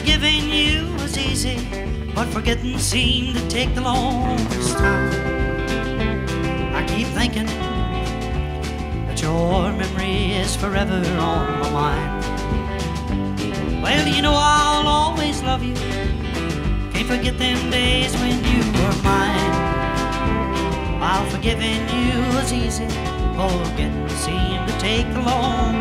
forgiving you was easy, but forgetting seemed to take the longest time. I keep thinking that your memory is forever on my mind. Well, you know I'll always love you. Can't forget them days when you were mine. While forgiving you was easy, forgetting seemed to take the longest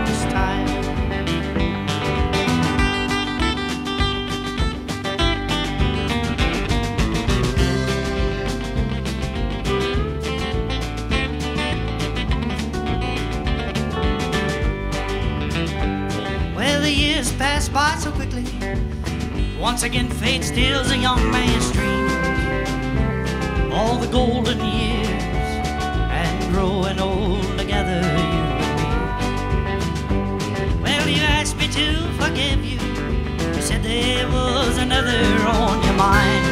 years pass by so quickly. Once again, fate steals a young man's dreams. All the golden years and growing old together, you and me. Well, you asked me to forgive you. You said there was another on your mind.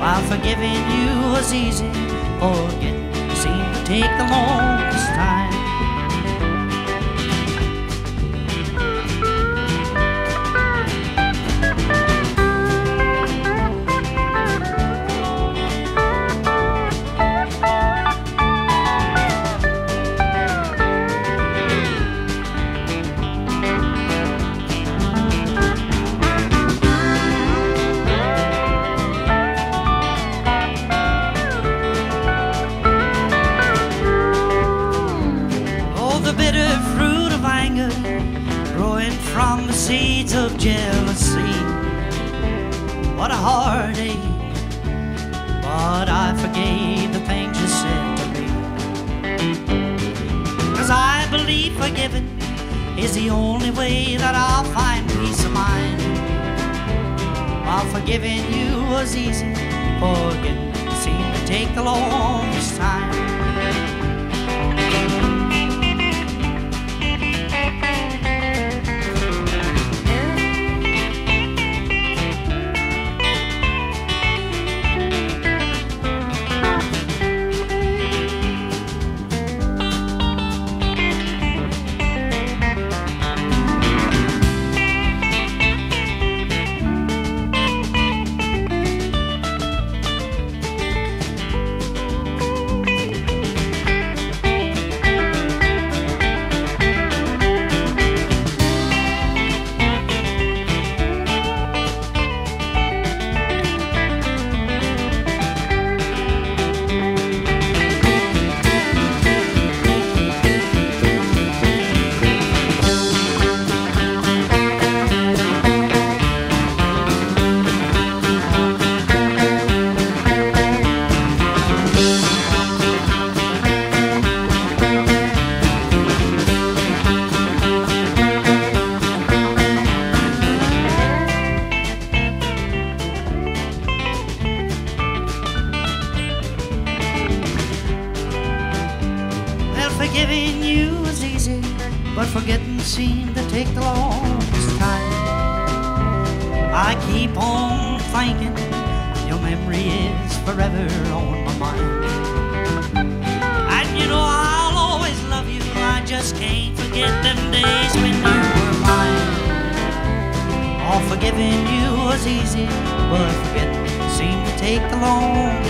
While forgiving you was easy, forgetting seemed to take the longest time. Seeds of jealousy. What a heartache, but I forgave the things you said to me. Cause I believe forgiving is the only way that I'll find peace of mind. While forgiving you was easy, forgetting seemed to take the longest time. Forgiving you was easy, but forgetting seemed to take the longest time. I keep on thinking your memory is forever on my mind. And you know I'll always love you. I just can't forget them days when you were mine. All forgiving you was easy, but forgetting seemed to take the longest